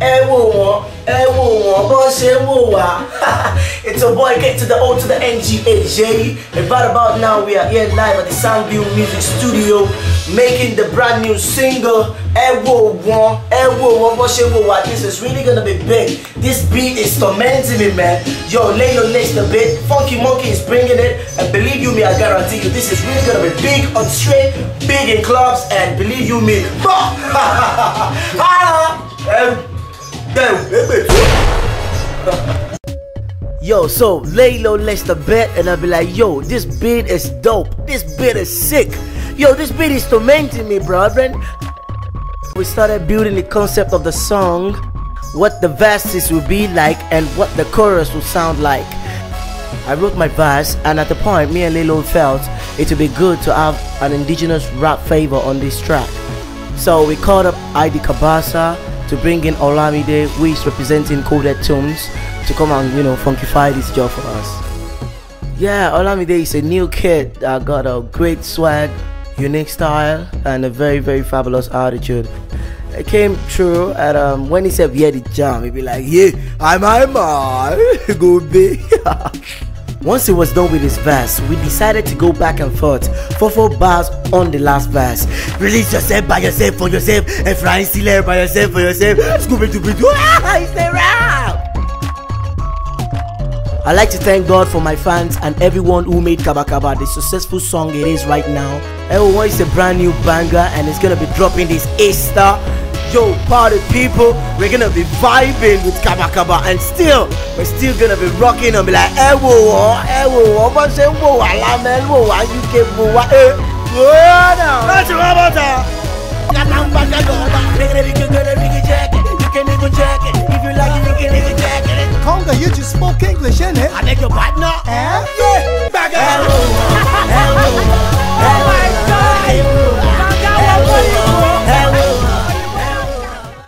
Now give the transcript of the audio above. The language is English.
ẹ wò wọ́n ẹ it's a boy get to the O to the NGA J. And right about now we are here live at the Soundview Music Studio making the brand new single ẹ wò wọ́n bọ́n ṣe wò. This is really gonna be big. This beat is tormenting me man. Yo, lay your legs a bit. Funky Monkey is bringing it, and believe you me, I guarantee you, this is really gonna be big on straight, big in clubs, and believe you me, Yo, so LayLow, let's the bet, and I'll be like, yo, this beat is dope. This beat is sick. Yo, this beat is tormenting me, brethren. We started building the concept of the song, what the verses will be like, and what the chorus will sound like. I wrote my verse, and at the point, me and LayLow felt it would be good to have an indigenous rap flavor on this track. So we called up ID Cabasa to bring in Olamide, who is representing Coded Tunes, to come and you know funkify this job for us. Yeah, Olamide is a new kid that got a great swag, unique style, and a very very fabulous attitude. It came true, and um, when he said yeah the jam, he'd be like, yeah, I'm my man, good be. Once he was done with his verse, we decided to go back and forth for four bars on the last verse. Release yourself by yourself for yourself, and flying still by yourself for yourself. Scooby Dooby Doo, ah. I'd like to thank God for my fans and everyone who made Kaba Kaba the successful song it is right now. Everyone is a brand new banger and it's gonna be dropping this Easter. Yo, party people, we're gonna be vibing with Kaba Kaba and still, we're still gonna be rocking and be like, eh, whoa, eh, whoa, but say, whoa, alam, eh, whoa, can, whoa, eh, whoa, now. I make you partner. now. Eh?